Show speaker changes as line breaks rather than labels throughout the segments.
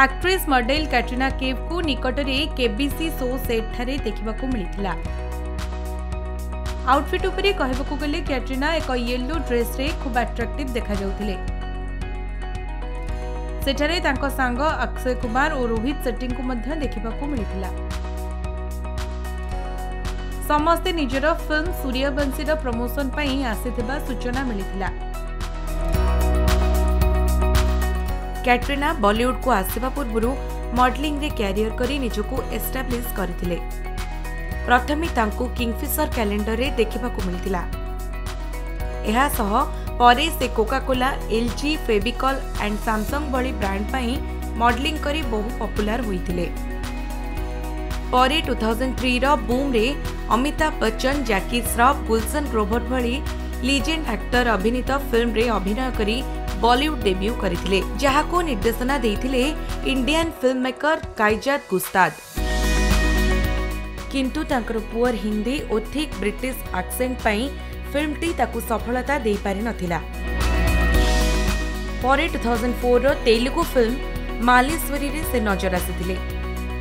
Actress model Katrina केव को निकट में केबीसी शो सेट देखा मिलता आउटफिट उपर कह कैट्रिना एक येलो ड्रेस रे खूब आट्राक्टिव देखा सेठारे सांग अक्षय कुमार और रोहित सेट्टी को देखा मिलता समस्ते निजर फिल्म सूर्यवंशी प्रमोशन आसी सूचना मिलता कैटरीना बॉलीवुड को आसवा पूर्व मडलींग क्यारिययर कर निजक एस्टाब्लीश करते प्रथम किंगफिशर क्यार देखा मिलता यह से Coca Cola LG Fevicol and Samsung भाई ब्रांड पर मडलींग बहु पपुलार होते पर टू थाउजेंड थ्रीर बुम्रे अमिताभ बच्चन जैकी श्रफ गुलसन ग्रोभर भली लिजेड आक्टर अभिनीत फिल्म अभिनय करी बॉलीवुड डेब्यू करिथिले जहाको निर्देशना देथिले इंडियन फिल्ममेकर कायजात गुस्ताद किंतु तांकर पुअर हिंदी ओ ठीक ब्रिटिश एक्सेंट पई फिल्म टी ताकु सफलता देई पारि नथिला परे 2004 रो तेलुगु फिल्म मालेश्वरी रे से नजर आसीथिले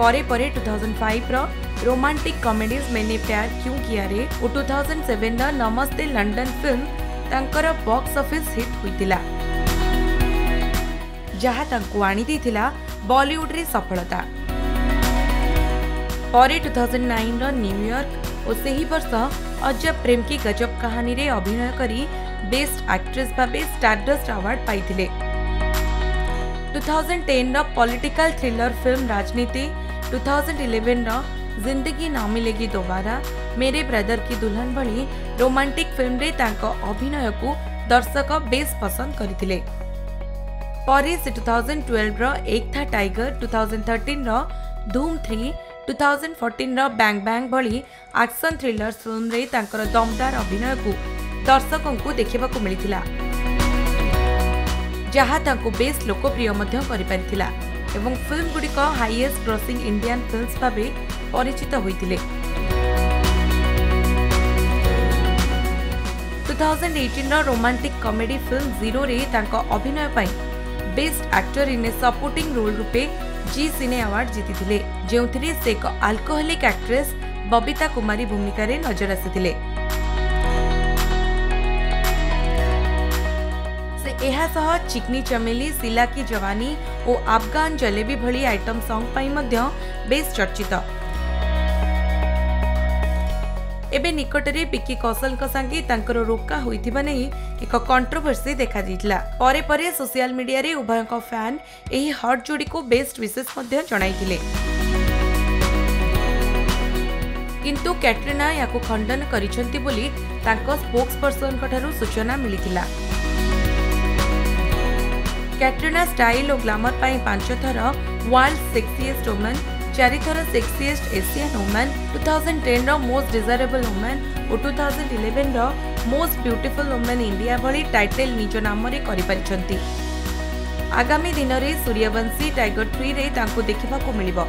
परे परे 2005 रो रोमांटिक कॉमेडीज मेने प्यार क्यों किया रे और 2007 रो नमस्ते लंदन फिल्म तंकर बॉक्स ऑफिस हिट हुई थिला। ଯାହା ତାଙ୍କୁ ଆଣିଦେଇଥିଲା ବଲିଉଡରେ ସଫଳତା ପରେ ଟୁ ଥାଉଜେଣ୍ଡ ନାଇନର ନ୍ୟୁୟର୍କ ଓ ସେହି ବର୍ଷ ଅଜବ ପ୍ରେମ କି ଗଜବ କାହାଣୀରେ ଅଭିନୟ କରି ବେଷ୍ଟ ଆକ୍ଟ୍ରେସ୍ ଭାବେ ଷ୍ଟାରଡଷ୍ଟ ଆୱାର୍ଡ ପାଇଥିଲେ two thousand ଟେନ୍ର political thriller film Raajneeti two thousand ଇଲେଭେନ୍ର Zindagi Na Milegi Dobaara ମେରେ ବ୍ରଦର କି ଦୁଲ୍ହନ ଭଳି ରୋମାଣ୍ଟିକ୍ ଫିଲ୍ମରେ ତାଙ୍କ ଅଭିନୟକୁ ଦର୍ଶକ ବେଶ୍ ପସନ୍ଦ କରିଥିଲେ ପରେ ସେ ଟୁ ଥାଉଜେଣ୍ଡ ଟୁଏଲ୍ଭର ଏକ୍ ଥା ଟାଇଗର ଟୁ ଥାଉଜେଣ୍ଡ ଥର୍ଟିନ୍ର ଧୁମ୍ ଥ୍ରୀ ଟୁ ଥାଉଜେଣ୍ଡ ଫର୍ଟିନ୍ର ବ୍ୟାଙ୍ଗ ବ୍ୟାଙ୍ଗ ଭଳି ଆକ୍ସନ୍ ଥ୍ରିଲର ଫିଲ୍ମରେ ତାଙ୍କର ଦମଦାର ଅଭିନୟକୁ ଦର୍ଶକଙ୍କୁ ଦେଖିବାକୁ ମିଳିଥିଲା ଯାହା ତାଙ୍କୁ ବେଶ୍ ଲୋକପ୍ରିୟ ମଧ୍ୟ କରିପାରିଥିଲା ଏବଂ ଫିଲ୍ମଗୁଡ଼ିକ ହାଇଏଷ୍ଟ ଗ୍ରସିଂ ଇଣ୍ଡିଆନ୍ ଫିଲ୍ମସ୍ ଭାବେ ପରିଚିତ ହୋଇଥିଲେ ଟୁ ଥାଉଜେଣ୍ଡ ଏଇଟିନ୍ର ରୋମାଣ୍ଟିକ୍ କମେଡି ଫିଲ୍ମ ଜିରୋରେ ତାଙ୍କ ଅଭିନୟ ପାଇଁ best actor in a supporting role RuPay Zee cine award जीति जो एक आल्कोहलिक आक्ट्रेस बबिता कुमारी भूमिकार नजर आसी चिकनी चमेली सिला जवानी और आफगान जलेबी भली आइटम सॉन्ग सॉन्ग बेस चर्चित एवं निकटने पिकी कौशल सागे रोका होता नहीं एक कंट्रोवर्सी देखाई पर सोशियाल मीडिया उभय फैन यही हट जोड़ी को बेस्ट विशेष जन किंतु कैटरीना या खंडन करोक्स पर्सन सूचना मिली कैटरीना स्टाइल और ग्लामर पर पांच थर वर्ल्ड सेक्सीएस्ट वुमेन ଚାରିଥର sexiest Asian women two thousand ଟେନ୍ର most desirable women ଓ ଟୁ ଥାଉଜେଣ୍ଡ ଇଲେଭେନ୍ର ମୋଷ୍ଟ ବ୍ୟୁଟିଫୁଲ୍ ୱୁମେନ୍ ଇଣ୍ଡିଆ ଭଳି ଟାଇଟେଲ୍ ନିଜ ନାମରେ କରିପାରିଛନ୍ତି ଆଗାମୀ ଦିନରେ ସୂର୍ଯ୍ୟବଂଶୀ ଟାଇଗର ଟ୍ରିରେ ତାଙ୍କୁ ଦେଖିବାକୁ ମିଳିବ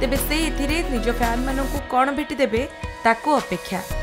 ତେବେ ସେ ଏଥିରେ ନିଜ ଫ୍ୟାନ୍ମାନଙ୍କୁ କ'ଣ ଭେଟିଦେବେ ତାକୁ ଅପେକ୍ଷା